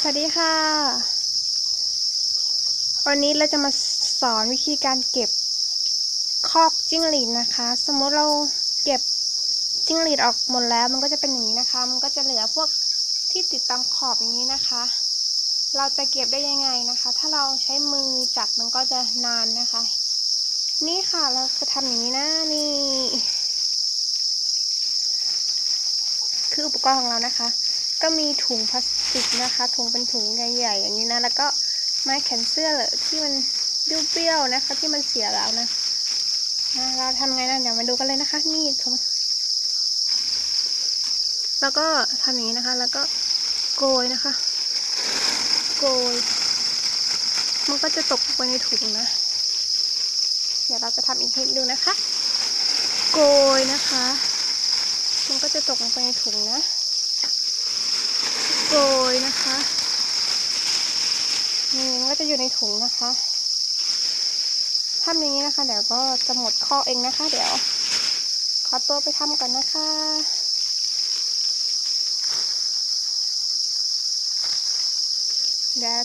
สวัสดีค่ะ วันนี้เราจะมาสอนวิธีการเก็บคอกจิ้งหรีดนะคะ สมมติเราเก็บจิ้งหรีดออกหมดแล้วมันก็จะเป็นอย่างนี้นะคะ มันก็จะเหลือพวกที่ติดตามขอบอย่างนี้นะคะ เราจะเก็บได้ยังไงนะคะ ถ้าเราใช้มือจับมันก็จะนานนะคะ นี่ค่ะเราจะทำอย่างนี้นะนี่คืออุปกรณ์ของเรานะคะ ก็มีถุงพลาสติกนะคะ ถุงเป็นถุงใหญ่ๆอย่างนี้นะ แล้วก็ไม้แขนเสื้อเลยที่มันเปรี้ยวๆนะคะ ที่มันเสียแล้วนะนะเราทำไงนะเดี๋ยวมาดูกันเลยนะคะ นี่ถุงแล้วก็ทำอย่างนี้นะคะ แล้วก็โกยนะคะ โกย มันก็จะตกลงไปในถุงนะ เดี๋ยวเราจะทำอีกทีดูนะคะ โกยนะคะ มันก็จะตกลงไปในถุงนะ โกยนะคะนี่มันก็จะอยู่ในถุงนะคะทำอย่างนี้นะคะ เดี๋ยวก็จะหมดข้อเองนะคะ เดี๋ยว ขอตัวไปทำก่อนนะคะเดี๋ยว